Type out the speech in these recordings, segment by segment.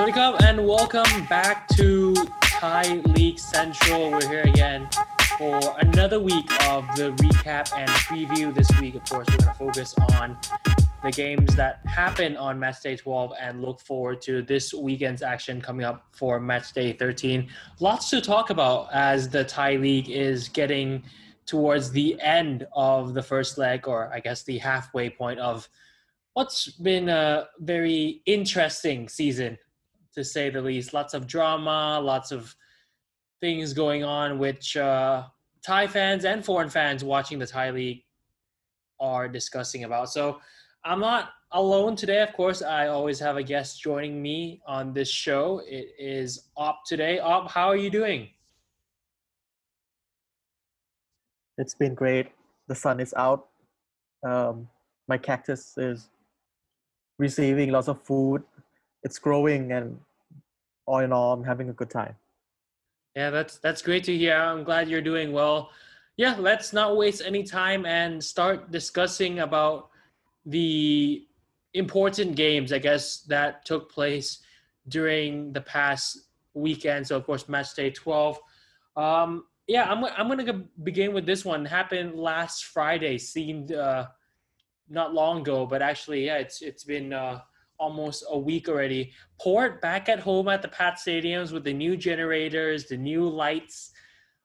Sawasdee Cup and welcome back to Thai League Central. We're here again for another week of the recap and preview. This week, of course, we're going to focus on the games that happen on match day 12 and look forward to this weekend's action coming up for match day 13. Lots to talk about as the Thai League is getting towards the end of the first leg, or I guess the halfway point of what's been a very interesting season to say the least. Lots of drama, lots of things going on, which uh, Thai fans and foreign fans watching the Thai league are discussing about. So I'm not alone today. Of course, I always have a guest joining me on this show. It is Obb today. Obb, how are you doing? It's been great. The sun is out. Um, my cactus is receiving lots of food. It's growing and all in all i'm having a good time. Yeah that's that's great to hear. I'm glad you're doing well. Yeah let's not waste any time and start discussing about the important games i guess that took place during the past weekend. So of course match day 12 um yeah i'm, I'm gonna begin with this one happened last friday seemed uh not long ago but actually yeah it's it's been uh almost a week already. Port back at home at the Pat Stadiums with the new generators, the new lights.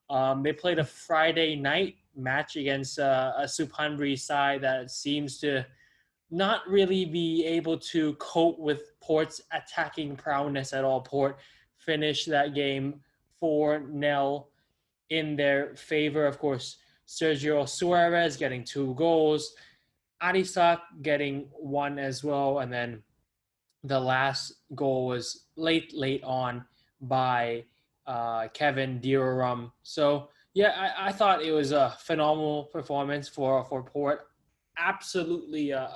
Um, they played a Friday night match against uh, a Suphanburi side that seems to not really be able to cope with Port's attacking prowess at all. Port finished that game 4 0 in their favor. Of course, Sergio Suarez getting two goals, Adisak getting one as well, and then the last goal was late, late on by uh, Kevin Deeromram. So yeah, I, I, thought it was a phenomenal performance for for Port. Absolutely a,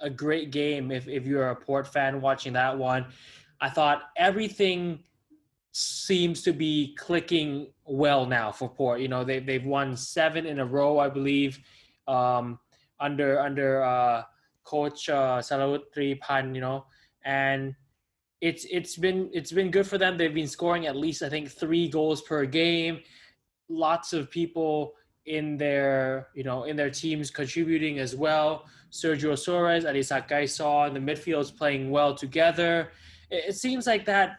a great game. If if you're a Port fan watching that one, I thought everything seems to be clicking well now for Port. You know, they they've won seven in a row, I believe, um, under under uh, coach uh, Sarawut Treephan. You know, and it's it's been it's been good for them. They've been scoring at least I think three goals per game. Lots of people in their you know in their teams contributing as well. Sergio Suarez, Adisak Kraisorn, the midfield's playing well together. It, it seems like that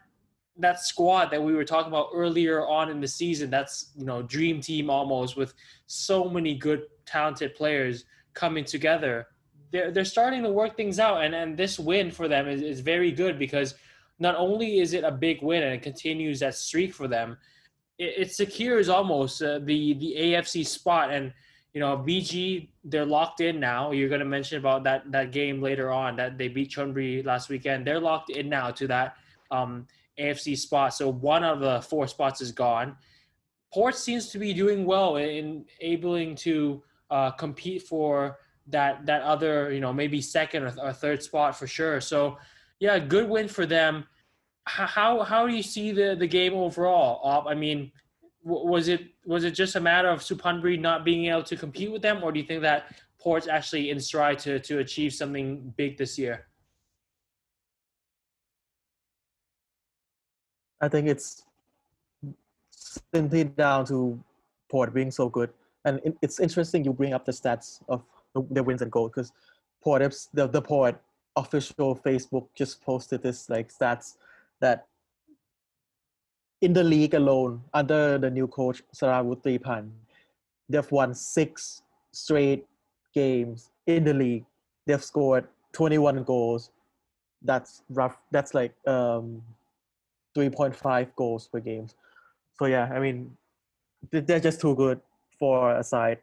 that squad that we were talking about earlier on in the season. That's you know dream team almost with so many good talented players coming together they're they're starting to work things out, and and this win for them is, is very good because not only is it a big win and it continues that streak for them, it, it secures almost uh, the the AFC spot and you know BG they're locked in now. You're going to mention about that that game later on that they beat Chonburi last weekend. They're locked in now to that um, AFC spot. So one of the four spots is gone. Port seems to be doing well in enabling to uh, compete for that that other you know maybe second or, or third spot for sure. So yeah, good win for them. How how do you see the the game overall? I mean, was it was it just a matter of Suphanburi not being able to compete with them, or do you think that Port's actually in stride to to achieve something big this year? I think it's simply down to Port being so good, and it's interesting you bring up the stats of the wins and goals because Port the the Port official Facebook just posted this like stats that in the league alone under the new coach Sarawut Treephan, they've won six straight games in the league. They've scored 21 goals. That's rough. That's like um, 3.5 goals per game. So yeah, I mean, they're just too good for a side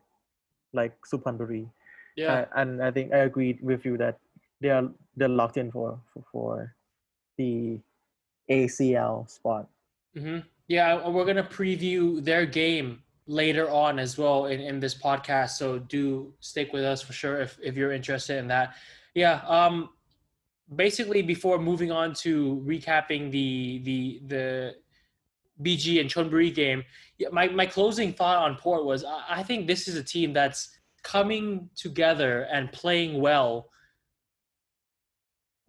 like Suphanburi. Yeah. Uh, and I think I agree with you that they are they're locked in for for, for the ACL spot. Mm-hmm. Yeah, we're gonna preview their game later on as well in, in this podcast. So do stick with us for sure if, if you're interested in that. Yeah. Um basically before moving on to recapping the the the BG and Chonburi game, my, my closing thought on Port was I, I think this is a team that's coming together and playing well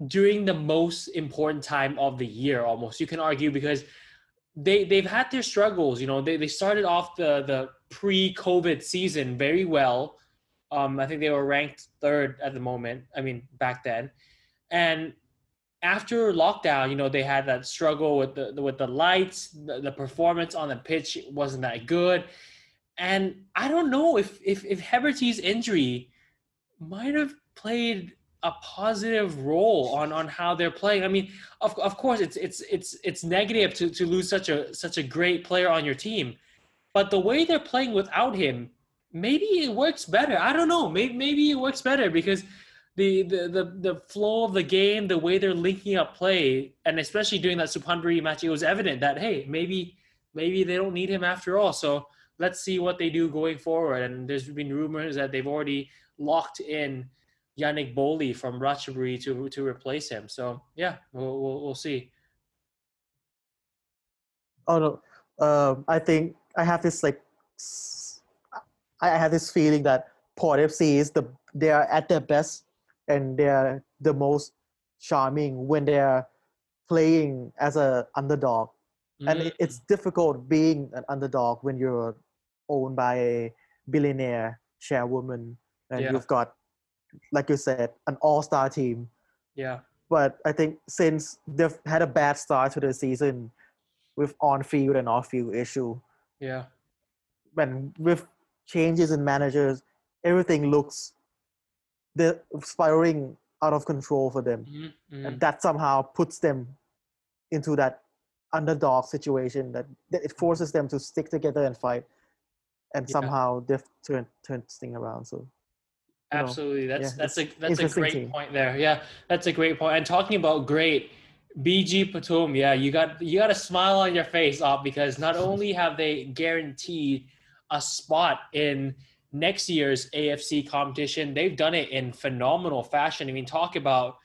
during the most important time of the year almost. You can argue because they they've had their struggles you know. They, they started off the the pre-covid season very well. Um i think they were ranked third at the moment i mean back then and after lockdown you know they had that struggle with the with the lights the, the performance on the pitch wasn't that good and i don't know if if if Heberty's injury might have played a positive role on on how they're playing. I mean, of of course, it's it's it's it's negative to to lose such a such a great player on your team, but the way they're playing without him, maybe it works better. I don't know. Maybe maybe it works better because. The, the, the, flow of the game, the way they're linking up play, and especially during that Suphanburi match, it was evident that hey, maybe maybe they don't need him after all. So let's see what they do going forward. And there's been rumors that they've already locked in Yannick Boli from Ratchaburi to to replace him. So yeah, we'll we'll, we'll see. Oh no, um, I think I have this like I have this feeling that Port FC is the they are at their best and they are the most charming when they are playing as a underdog. Mm-hmm. And it's difficult being an underdog when you're owned by a billionaire chairwoman and yeah. you've got like you said, an all-star team. Yeah. But I think since they've had a bad start to the season with on-field and off-field issue. Yeah. When with changes in managers, everything looks they're spiraling out of control for them, mm-hmm. and that somehow puts them into that underdog situation that, that it forces them to stick together and fight, and yeah. somehow they've turned turned this thing around. So Absolutely. That's yeah, that's a that's a great team. point there. Yeah, that's a great point. And talking about great, BG Pathum, yeah, you got you got a smile on your face off because not only have they guaranteed a spot in next year's AFC competition, they've done it in phenomenal fashion. I mean, talk about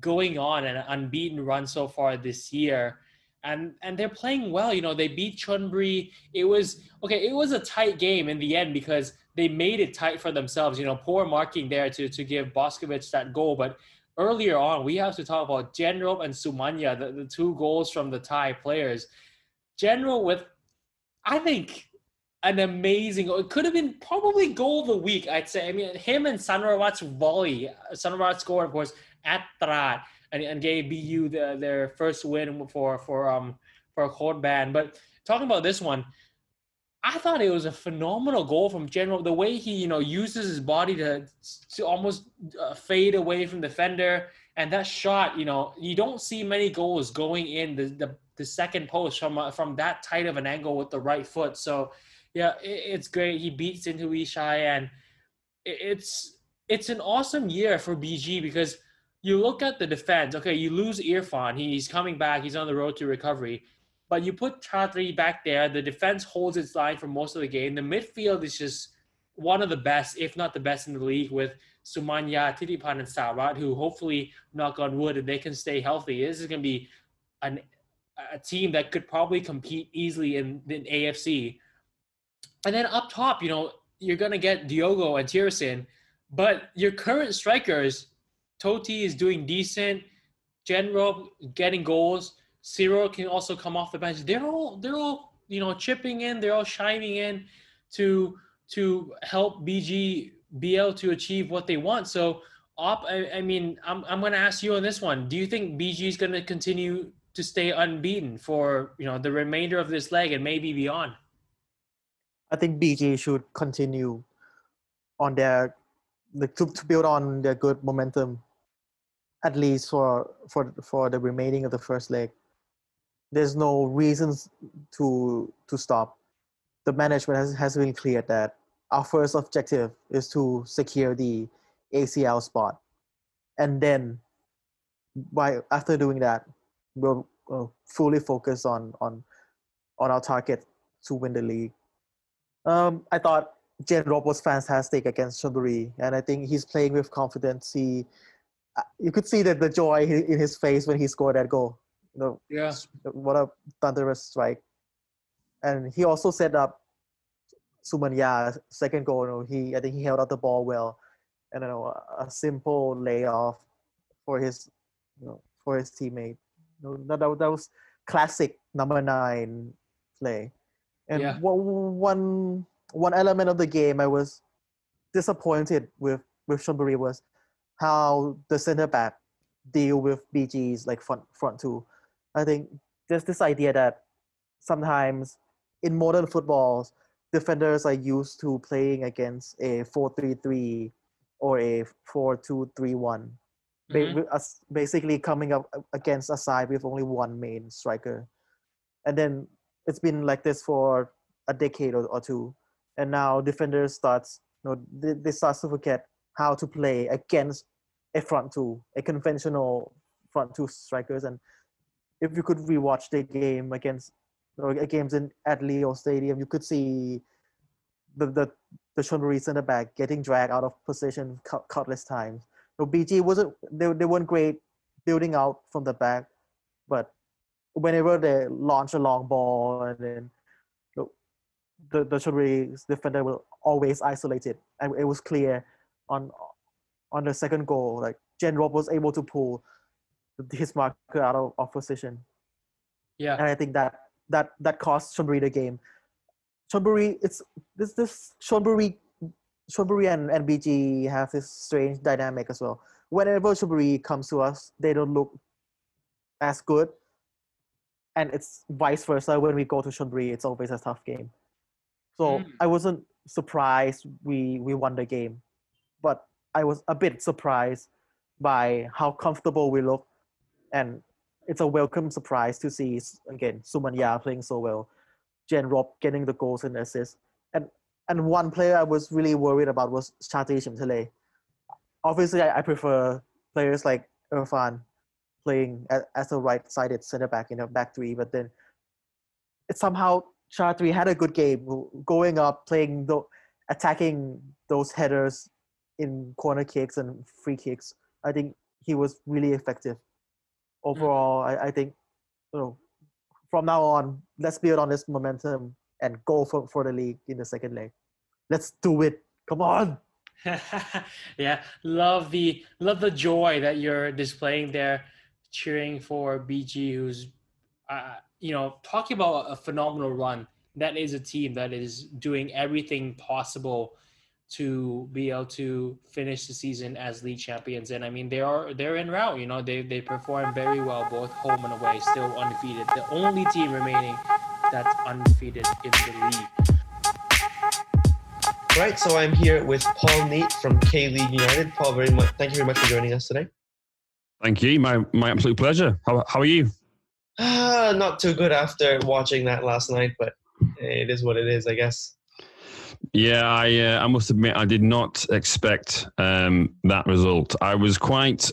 going on an unbeaten run so far this year. And and they're playing well. You know, they beat Chonburi. It was okay, it was a tight game in the end because they made it tight for themselves. You know, poor marking there to to give Boskovic that goal. But earlier on, we have to talk about General and Sumanya, the, the two goals from the Thai players. General with, I think, an amazing goal. It could have been probably goal of the week, I'd say. I mean, him and Sanrawat's volley. Sanrawat scored, of course, at Trat and, and gave BU the, their first win for for um for a court ban. But talking about this one, I thought it was a phenomenal goal from General. The way he, you know, uses his body to to almost uh, fade away from the defender, and that shot, you know, you don't see many goals going in the the, the second post from uh, from that tight of an angle with the right foot. So, yeah, it, it's great. He beats into Ishai, and it, it's it's an awesome year for BG because you look at the defense. Okay, you lose Irfan. He's coming back. He's on the road to recovery. But you put Chatri back there, the defense holds its line for most of the game. The midfield is just one of the best, if not the best in the league, with Sumanya, Thitiphan, and Sarach, who hopefully, knock on wood, and they can stay healthy. This is going to be an, a team that could probably compete easily in the AFC. And then up top, you know, you're to get Diogo and Tierson, but your current strikers, Toti is doing decent, General getting goals. Cyril can also come off the bench. They're all they're all you know chipping in. They're all shining in to to help BG be able to achieve what they want. So, Obb, I, I mean, I'm I'm to ask you on this one. Do you think BG is to continue to stay unbeaten for you know the remainder of this leg and maybe beyond? I think BG should continue on their the, to, to build on their good momentum at least for for for the remaining of the first leg there's no reasons to to stop. The management has, has been clear that our first objective is to secure the ACL spot, and then by after doing that, we'll, we'll fully focus on on on our target to win the league. Um, I thought Jen Rob was fantastic against Chonburi, and I think he's playing with confidence. He, uh, you could see that the joy in his face when he scored that goal. You know, yeah. What a thunderous strike. And he also set up Sumanya second goal, you know, he I think he held out the ball well, and you know a, simple layoff for his you know for his teammate. You know, that, that, that was classic number nine play. And Yeah. one, one element of the game I was disappointed with with Chonburi was how the center back deal with BG's like front front two. I think there's this idea that sometimes in modern footballs, defenders are used to playing against a 4-3-3 or a 4-2-3-1. Ba- Mhm. basically coming up against a side with only one main striker. And then it's been like this for a decade or, or two. And now defenders starts, you know, they, they start to forget how to play against a front two, a conventional front two strikers. And if you could rewatch the game against or games in at Leo Stadium, you could see the the the Chonburi center back getting dragged out of position cou- countless times. So BG wasn't they, they weren't great building out from the back, but whenever they launch a long ball and then the the, the defender will always isolate it, and it was clear on on the second goal. Like Jen Rob was able to pull his marker out of, of position Yeah. and I think that that that cost Chonburi the game. Chonburi, it's this this Chonburi, Chonburi and, and BG have this strange dynamic as well. Whenever Chonburi comes to us, they don't look as good, and it's vice versa. When we go to Chonburi, it's always a tough game. So Mm. I wasn't surprised we we won the game, but I was a bit surprised by how comfortable we look, and it's a welcome surprise to see again Sumanya playing so well, Jen Rob getting the goals and assists, and and one player I was really worried about was Chatree Chimtalay. Obviously, I, I prefer players like Irfan playing as, a right-sided center back in a back three, but then it somehow Chatri had a good game, going up, playing the attacking those headers in corner kicks and free kicks. I think he was really effective hmm. overall, I, I think you know from now on, let's build on this momentum and go for, for the league in the second leg. Let's do it. Come on. yeah, love the love the joy that you're displaying there, cheering for BG, who's, uh, you know, talking about a phenomenal run. That is a team that is doing everything possible to be able to finish the season as league champions. And I mean, they are they're in route. You know, they they perform very well both home and away, still undefeated. The only team remaining that's undefeated in the league. Right, so I'm here with Paul Neat from K League United. Paul, very much, thank you very much for joining us today. Thank you. My my absolute pleasure. How how are you? Ah, not too good after watching that last night, but it is what it is, I guess. Yeah, I uh, I must admit I did not expect um, that result. I was quite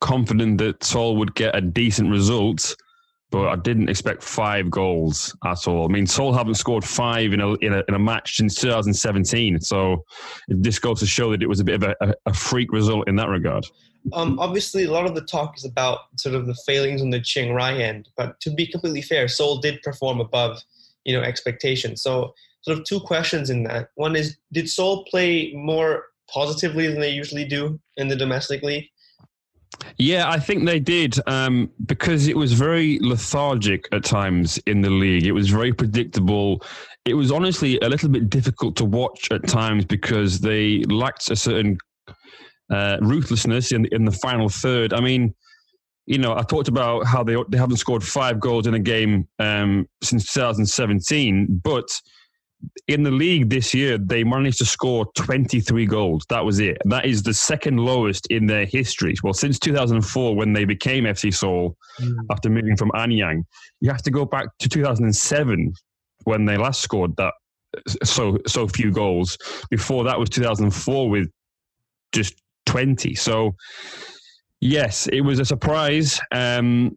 confident that Seoul would get a decent result, but I didn't expect five goals at all. I mean, Seoul haven't scored five in a in a, in a match since 2017, so this goes to show that it was a bit of a, a freak result in that regard. Um, obviously, a lot of the talk is about sort of the failings on the Chiang Rai end, but to be completely fair, Seoul did perform above, you know, expectations. So, sort of two questions in that. One is, did Seoul play more positively than they usually do in the domestic league? Yeah, I think they did um, because it was very lethargic at times in the league. It was very predictable. It was honestly a little bit difficult to watch at times because they lacked a certain uh, ruthlessness in in the final third. I mean, you know, I talked about how they they haven't scored five goals in a game um, since 2017, but in the league this year, they managed to score 23 goals. That was it. That is the second lowest in their history. Well, since 2004, when they became FC Seoul after moving from Anyang, you have to go back to 2007 when they last scored that so so few goals. Before that was 2004 with just 20. So yes, it was a surprise, um,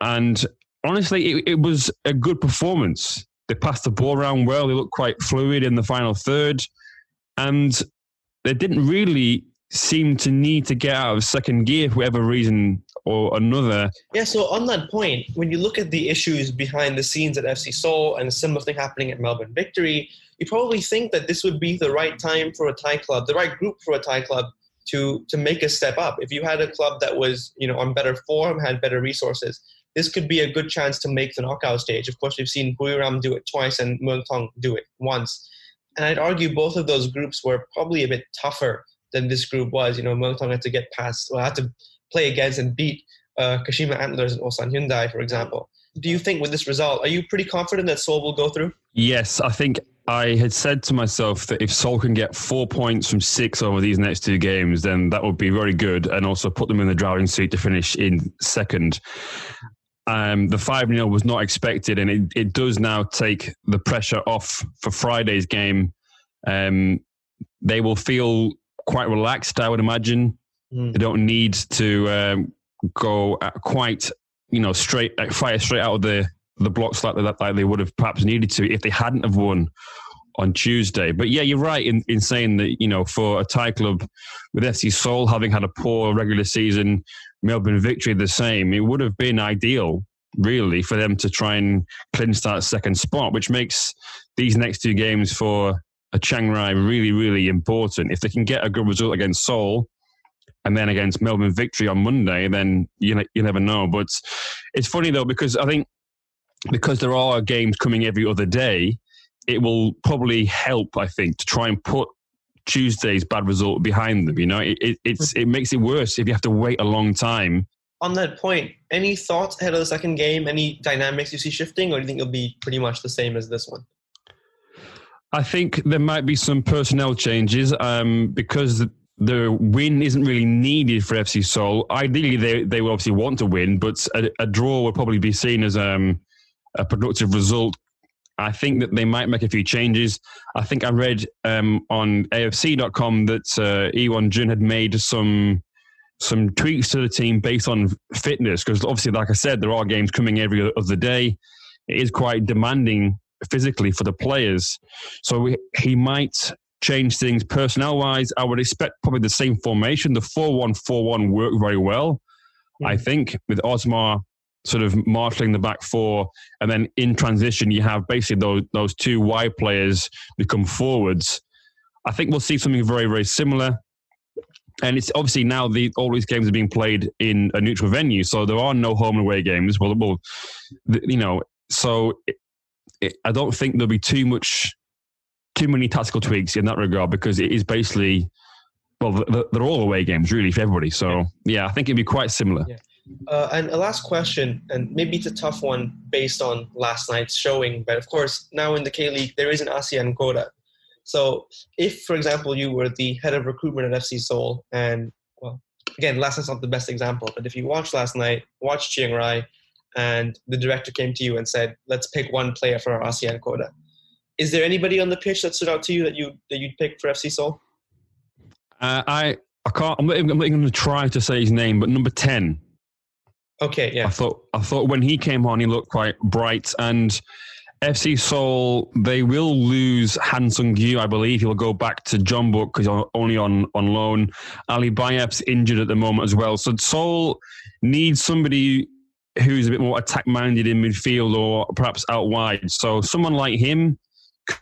and honestly, it, it was a good performance. They passed the ball around well. They looked quite fluid in the final third, and they didn't really seem to need to get out of second gear for whatever reason or another. Yeah, so on that point, when you look at the issues behind the scenes at FC Seoul and a similar thing happening at Melbourne Victory, you probably think that this would be the right time for a Thai club, the right group for a Thai club to to make a step up. If you had a club that was, you know, on better form, had better resources, this could be a good chance to make the knockout stage. Of course, we've seen Buriram do it twice and Muangthong do it once. And I'd argue both of those groups were probably a bit tougher than this group was. You know, Muangthong had to get past, well, had to play against and beat uh, Kashima Antlers and Ulsan Hyundai, for example. Do you think with this result, are you pretty confident that Seoul will go through? Yes, I think I had said to myself that if Seoul can get four points from six over these next two games, then that would be very good and also put them in the driving seat to finish in second. Um, the 5 0 was not expected, and it, it does now take the pressure off for Friday's game. Um, they will feel quite relaxed, I would imagine. Mm. They don't need to um, go quite, you know, straight, fire straight out of the, the blocks like, that, like they would have perhaps needed to if they hadn't have won on Tuesday. But yeah, you're right in, in saying that, you know, for a Thai club with FC Seoul having had a poor regular season, Melbourne victory the same, it would have been ideal, really, for them to try and clinch that second spot, which makes these next two games for a Chiang Rai really, really important. If they can get a good result against Seoul and then against Melbourne victory on Monday, then you, you never know. But it's funny, though, because I think because there are games coming every other day, it will probably help, I think, to try and put Tuesday's bad result behind them. You know, it, it, it's, it makes it worse if you have to wait a long time. On that point, any thoughts ahead of the second game? Any dynamics you see shifting, or do you think it'll be pretty much the same as this one? I think there might be some personnel changes um, because the win isn't really needed for FC Seoul. Ideally, they they will obviously want to win, but a, a draw would probably be seen as um, a productive result I think that they might make a few changes. I think I read um, on AFC.com that uh, Lee Jun had made some some tweaks to the team based on fitness because obviously, like I said, there are games coming every other day. It is quite demanding physically for the players, so we, he might change things personnel wise. I would expect probably the same formation. The four one four one worked very well. Yeah. I think with Osmar sort of marshalling the back four, and then in transition you have basically those those two wide players become forwards. I think we'll see something very very similar. And it's obviously now the all these games are being played in a neutral venue, so there are no home and away games. Well, well, you know, so it, it, I don't think there'll be too much, too many tactical tweaks in that regard because it is basically, well, they're all away games really for everybody. So yeah, I think it'd be quite similar. Yeah. Uh, and a last question, and maybe it's a tough one based on last night's showing, but of course, now in the K League, there is an ASEAN quota. So, if, for example, you were the head of recruitment at FC Seoul, and well, again, last night's not the best example, but if you watched last night, watched Chiang Rai, and the director came to you and said, "Let's pick one player for our ASEAN quota," is there anybody on the pitch that stood out to you that you that you'd pick for FC Seoul? Uh, I I can't. I'm I'm going to try to say his name, but number ten, Okay, yeah. I thought I thought when he came on, he looked quite bright. And FC Seoul, they will lose Han Seung-gyu, I believe. He'll go back to Jeonbuk because he's only on, on loan. Alibaev's injured at the moment as well. So Seoul needs somebody who's a bit more attack minded in midfield or perhaps out wide. So someone like him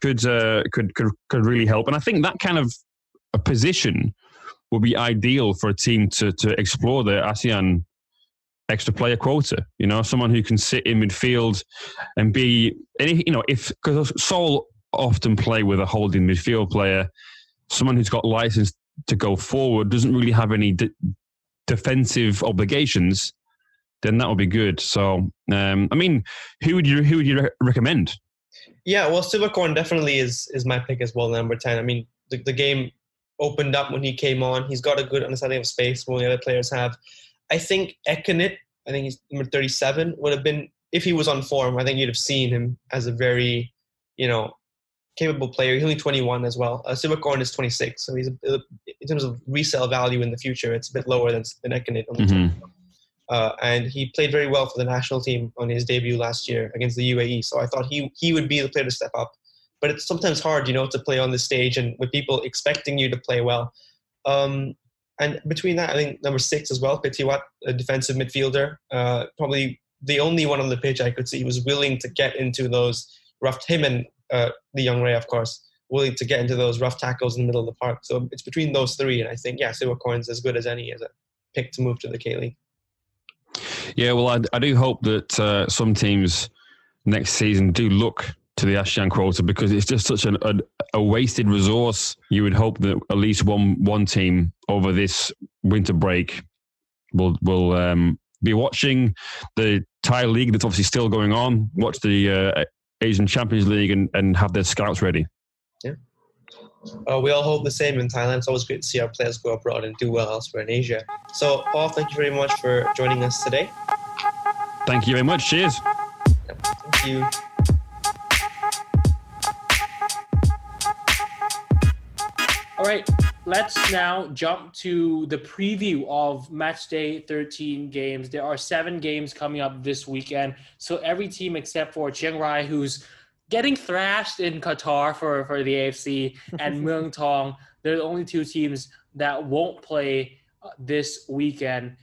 could uh, could could could really help. And I think that kind of a position would be ideal for a team to to explore the ASEAN extra player quota. You know, someone who can sit in midfield and be, you know, if because Seoul often play with a holding midfield player, someone who's got license to go forward doesn't really have any de- defensive obligations. Then that would be good. So, um, I mean, who would you who would you re- recommend? Yeah, well, Sivakorn definitely is is my pick as well. Number ten. I mean, the, the game opened up when he came on. He's got a good understanding of space, more the other players have. I think Ekanit, I think he's number 37, would have been, if he was on form, I think you'd have seen him as a very, you know, capable player. He's only 21 as well. Uh, Sivakorn is 26, so he's, a, in terms of resale value in the future, it's a bit lower than, than the mm-hmm. Uh, and he played very well for the national team on his debut last year against the UAE. So I thought he he would be the player to step up. But it's sometimes hard, you know, to play on the stage and with people expecting you to play well. Um, and between that, I think number six as well, Phitiwat, a defensive midfielder, uh, probably the only one on the pitch I could see was willing to get into those rough. Him and uh, the young Ray, of course, willing to get into those rough tackles in the middle of the park. So it's between those three, and I think yeah, Sivakorn's as good as any as a pick to move to the K League. Yeah, well, I, I do hope that uh, some teams next season do look to the ASEAN quota because it's just such an, a, a, wasted resource. You would hope that at least one one team over this winter break will will um, be watching the Thai league that's obviously still going on. Watch the uh, Asian Champions League and, and have their scouts ready. Yeah. Uh, we all hope the same in Thailand. It's always great to see our players go abroad and do well elsewhere in Asia. So, Paul, thank you very much for joining us today. Thank you very much. Cheers. Thank you. Right, let's now jump to the preview of match day 13 games. There are seven games coming up this weekend. So every team except for Chiang Rai, who's getting thrashed in Qatar for, for the AFC, and Muang Thong, they're the only two teams that won't play uh, this weekend.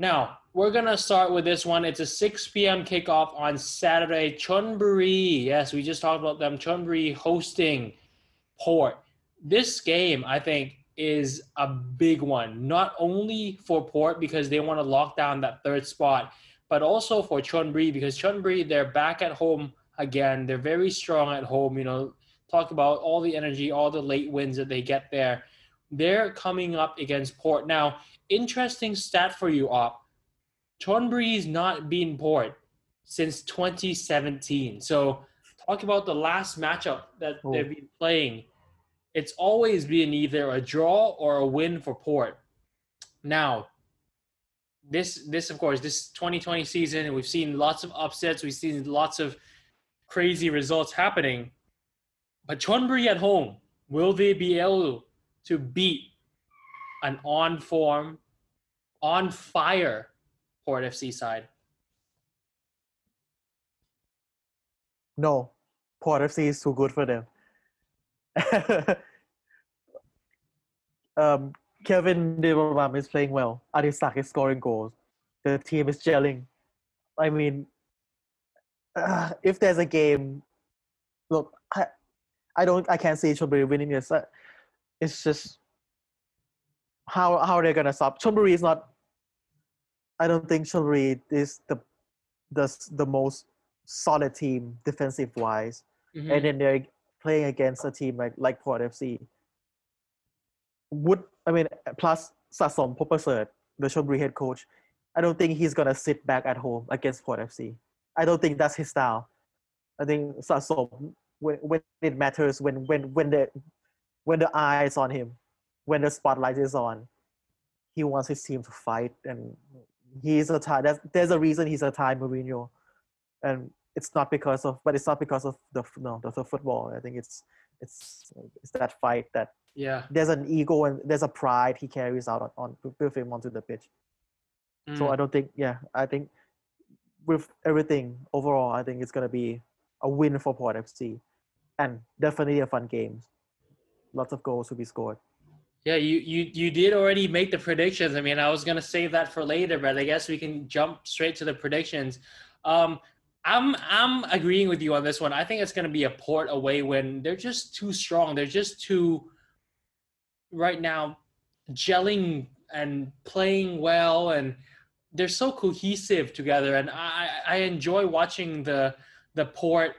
Now, we're going to start with this one. It's a 6 p.m. kickoff on Saturday. Chonburi, yes, we just talked about them. Chonburi hosting Port this game, I think, is a big one, not only for Port because they want to lock down that third spot, but also for Chonburi because Chonburi, they're back at home again. They're very strong at home. You know, talk about all the energy, all the late wins that they get there. They're coming up against Port. Now, interesting stat for you, Obb. Chonburi's not been Port since 2017. So, talk about the last matchup that oh. they've been playing it's always been either a draw or a win for Port. Now, this this of course this 2020 season we've seen lots of upsets, we've seen lots of crazy results happening. But Chonburi at home, will they be able to beat an on form, on fire Port FC side? No, Port FC is too good for them. um, Kelvin Deeromram is playing well. Adisak is scoring goals. The team is gelling. I mean, uh, if there's a game, look, I, I don't, I can't see Chonburi winning this. Uh, it's just how how they're gonna stop. Chonburi is not. I don't think Chonburi is the the the most solid team defensive wise, mm-hmm. and then they're playing against a team like like Port FC. Would I mean plus Sasom Pobprasert, the Chonburi head coach, I don't think he's gonna sit back at home against Port FC. I don't think that's his style. I think Sasom when when it matters when when when the when the eye is on him, when the spotlight is on, he wants his team to fight and he's a Thai. There's, there's a reason he's a Thai Mourinho, and it's not because of but it's not because of the no the, the football i think it's it's it's that fight that yeah there's an ego and there's a pride he carries out on, on with him onto the pitch mm. so i don't think yeah i think with everything overall i think it's going to be a win for port fc and definitely a fun game lots of goals to be scored yeah, you, you you did already make the predictions. I mean, I was gonna save that for later, but I guess we can jump straight to the predictions. Um, I'm I'm agreeing with you on this one. I think it's going to be a port away when They're just too strong. They're just too right now gelling and playing well and they're so cohesive together and I I enjoy watching the the port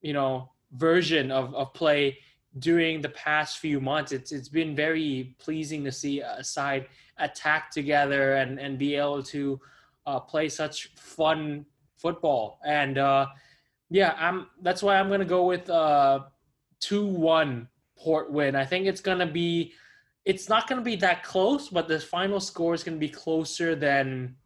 you know version of of play during the past few months. It's it's been very pleasing to see a side attack together and and be able to uh, play such fun football. And uh, yeah, I'm that's why I'm gonna go with uh, two one Port win. I think it's gonna be it's not gonna be that close, but the final score is gonna be closer than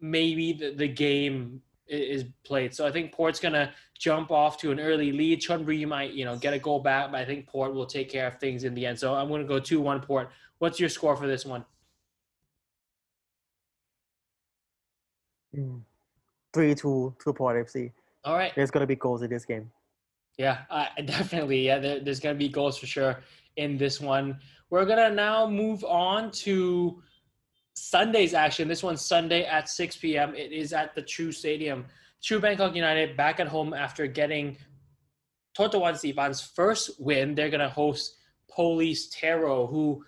maybe the, the game is played. So I think Port's gonna jump off to an early lead. Chonburi might, you know, get a goal back, but I think Port will take care of things in the end. So I'm gonna go two one Port. What's your score for this one? Mm three two to Port FC. All right. There's gonna be goals in this game. Yeah, uh, definitely. Yeah, there, there's gonna be goals for sure in this one. We're gonna now move on to Sunday's action. This one's Sunday at 6 p.m. It is at the True Stadium. True Bangkok United back at home after getting Totchtawan Sripan's first win. They're gonna host Police Tero, who,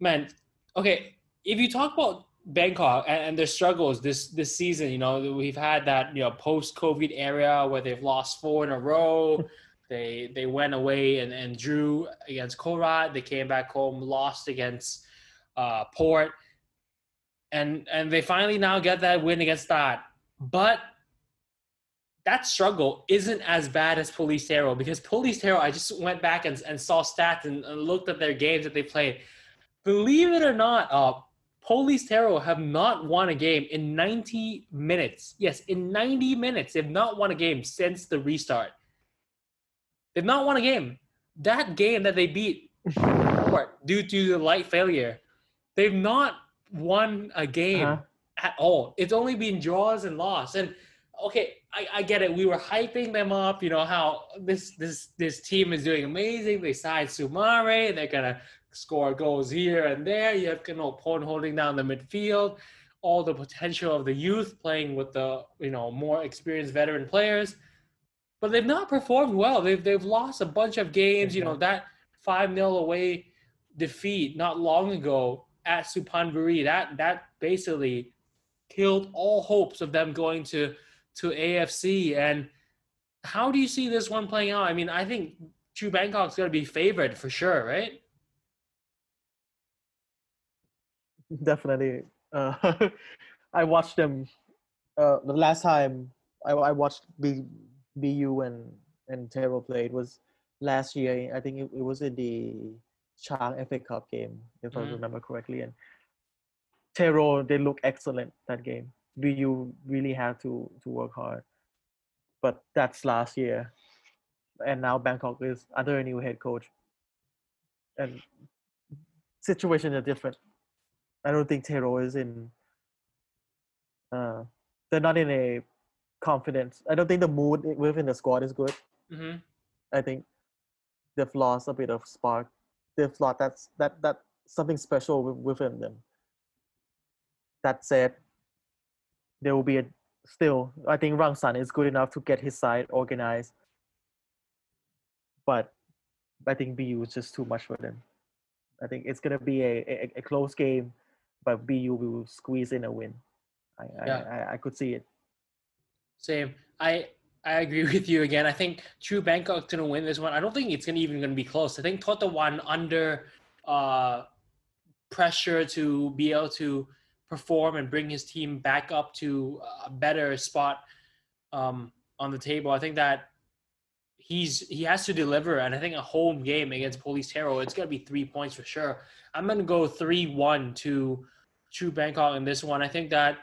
man, okay. If you talk about Bangkok and, and, their struggles this this season, you know, we've had that you know post COVID era where they've lost four in a row. they they went away and, and drew against Korat. They came back home, lost against uh, Port, and and they finally now get that win against that. But that struggle isn't as bad as Police Tero because Police Tero, I just went back and, and saw stats and, and looked at their games that they played. Believe it or not, uh, Police Tero have not won a game in 90 minutes. Yes, in 90 minutes, they've not won a game since the restart. They've not won a game. That game that they beat due to the light failure, they've not won a game uh-huh. at all. It's only been draws and loss. And okay, I, I get it. We were hyping them up, you know, how this this this team is doing amazing. They signed Sumare, they're gonna score goals here and there. You have you know Pon holding down the midfield, all the potential of the youth playing with the you know more experienced veteran players. But they've not performed well. They've they've lost a bunch of games. You know, mm-hmm. that 5 0 away defeat not long ago at Supanburi, that that basically killed all hopes of them going to to AFC. And how do you see this one playing out? I mean, I think True Bangkok's going to be favored for sure, right? Definitely. Uh, I watched them uh, the last time I, I watched B, BU and and Tero play. It was last year. I think it, it was in the Chang FA Cup game, if mm-hmm. I remember correctly. And Tero, they look excellent that game do you really have to to work hard but that's last year and now bangkok is under a new head coach and situations are different i don't think tero is in uh they're not in a confidence i don't think the mood within the squad is good mm-hmm. i think they've lost a bit of spark they've lost that's that that something special within them that said there will be a still I think Rangsan is good enough to get his side organized. But I think BU is just too much for them. I think it's gonna be a, a, a close game, but BU will squeeze in a win. I, yeah. I, I, could see it. Same. I I agree with you again. I think True Bangkok's gonna win this one. I don't think it's gonna even gonna be close. I think Tota won under uh, pressure to be able to perform and bring his team back up to a better spot um, on the table. I think that he's he has to deliver, and I think a home game against Police Tero, it's gonna be three points for sure. I'm gonna go three one to True Bangkok in this one. I think that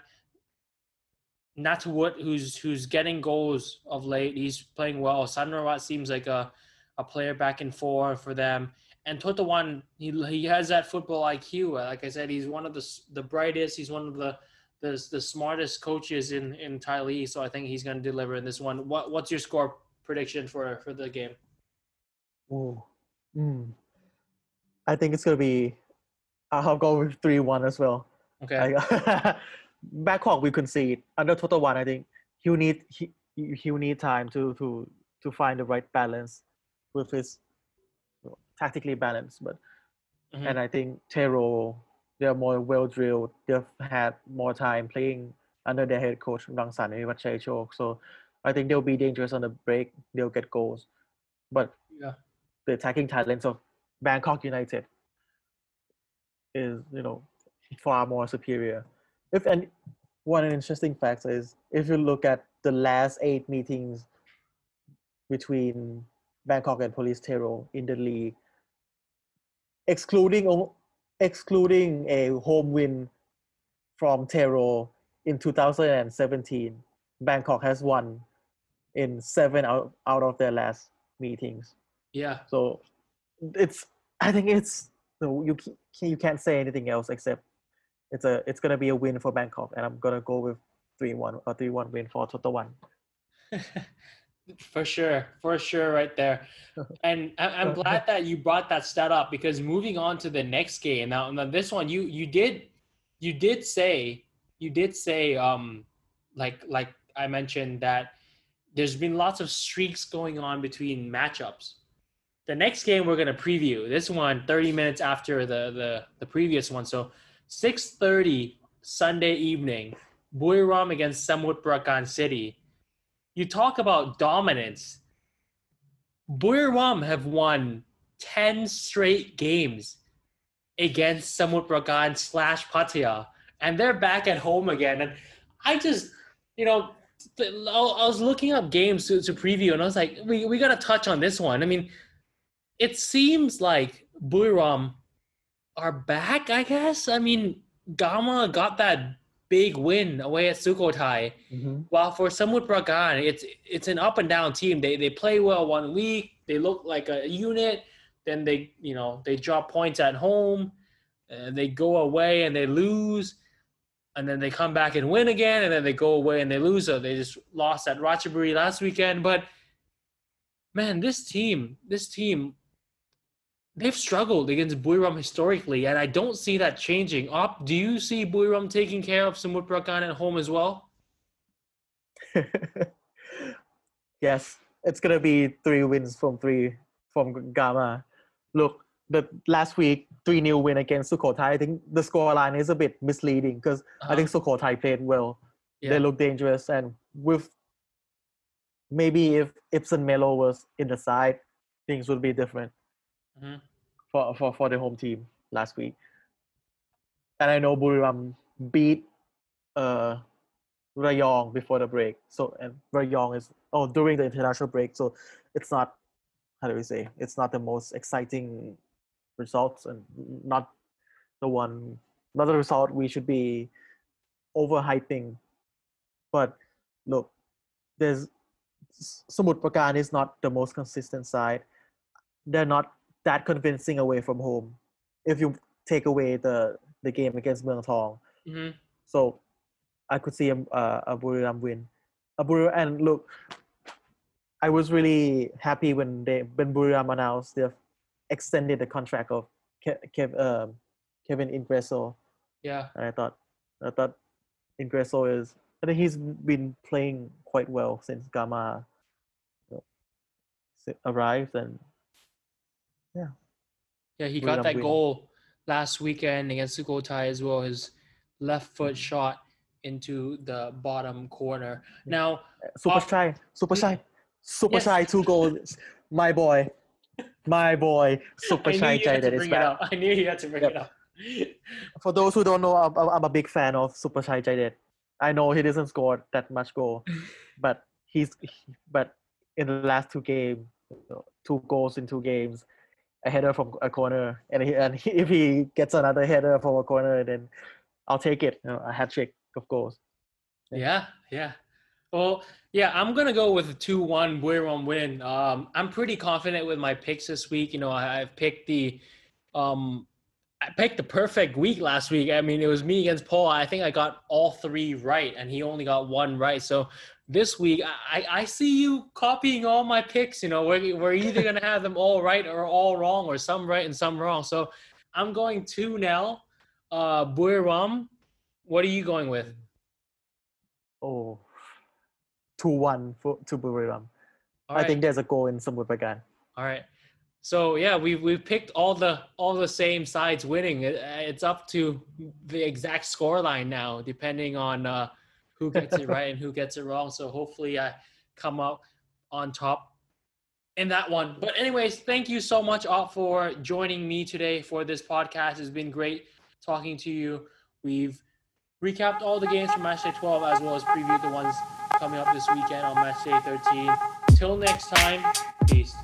Natawut, who's who's getting goals of late, he's playing well. Sanrawat seems like a a player back and forth for them and Totchtawan, he he has that football IQ. Like I said, he's one of the the brightest. He's one of the the, the smartest coaches in in Thai League. So I think he's going to deliver in this one. What what's your score prediction for for the game? Oh, mm. I think it's going to be. I'll go with three one as well. Okay. Bangkok, we concede under Totchtawan. I think he'll need he he'll need time to to to find the right balance with his tactically balanced. But mm-hmm. and I think Tero they're more well drilled. They've had more time playing under their head coach Rangsan and Chok. So I think they'll be dangerous on the break. They'll get goals. But yeah. the attacking talents of Bangkok United is, you know, far more superior. If and one interesting fact is if you look at the last eight meetings between Bangkok and Police Tero in the league, excluding excluding a home win from Tero in 2017, Bangkok has won in seven out, out of their last meetings. Yeah. So it's I think it's you you you can't say anything else except it's a it's gonna be a win for Bangkok, and I'm gonna go with three one a three one win for total one, For sure, for sure, right there. And I- I'm glad that you brought that stat up because moving on to the next game now, now this one you you did you did say you did say um like like I mentioned that there's been lots of streaks going on between matchups. The next game we're gonna preview this one 30 minutes after the the the previous one. So 6:30 Sunday evening, Buriram against Samut Prakan City. You talk about dominance. Buriram have won 10 straight games against Samut Prakan slash Pattaya, and they're back at home again. And I just, you know, I was looking up games to, to preview, and I was like, we, we got to touch on this one. I mean, it seems like Buriram are back, I guess. I mean, Gama got that big win away at Sukhothai. Mhm. While for Samut Prakan, it's it's an up and down team. They they play well one week, they look like a unit, then they you know they drop points at home, and they go away and they lose, and then they come back and win again, and then they go away and they lose. So they just lost at Ratchaburi last weekend. But man, this team, this team, they've struggled against Buriram historically, and I don't see that changing. Obb, do you see Buriram taking care of Samut Prakan at home as well? yes, it's gonna be three wins from three from Gama. Look, the last week three 0 win against Sukhothai. I think the score line is a bit misleading because I think uh-huh. Sukhothai played well. Yeah. They look dangerous, and with maybe if Ibson Melo was in the side, things would be different Mhm. for, for for the home team last week. And I know Buriram beat uh Rayong before the break. So and Rayong is oh during the international break. So it's not how do we say it's not the most exciting results and not the one not the result we should be overhyping. But look, there's Samut Prakan is not the most consistent side. They're not that convincing away from home. If you take away the the game against Muang Thong, Mhm. so I could see a, a, a Buriram win. A Buriram, and look, I was really happy when they when Buriram announced they've extended the contract of Ke- Kev, um, Kevin Ingreso. Yeah. And I thought I thought Ingreso is I think he's been playing quite well since Gama you know, s- arrived and Yeah, Yeah, he got that goal last weekend against Sukhothai as well. His left foot shot into the bottom corner. Now, Super Uh, Shy, Super Shy, Super Yes. Shy, two goals. My boy, my boy, Super I knew Shy you had to Jaided is bring it back. I knew you had to bring Yep. it up. For those who don't know, I'm, I'm I'm a big fan of Supachai Jaided. I know he doesn't score that much goal, but he's but in the last two games, two goals in two games, a header from a corner, and he, and he, if he gets another header from a corner, then I'll take it. You know, a hat trick of course. Yeah, yeah. Well, yeah, I'm gonna go with a two-one Buriram win. Um, I'm pretty confident with my picks this week. You know, I, I've picked the, um, I picked the perfect week last week. I mean, it was me against Paul. I think I got all three right, and he only got one right. So this week, I, I see you copying all my picks. You know, we're we're either gonna have them all right or all wrong, or some right and some wrong. So I'm going two now. Uh, Buriram. What are you going with? Oh, two one for to Buriram. All I right. think there's a goal in Samut Prakan. All right. So yeah, we've we've picked all the all the same sides winning. It, it's up to the exact score line now, depending on uh, who gets it right and who gets it wrong. So hopefully, I come up on top in that one. But anyways, thank you so much all for joining me today for this podcast. It's been great talking to you. We've recapped all the games from Matchday 12 as well as previewed the ones coming up this weekend on Matchday 13. Till next time, peace.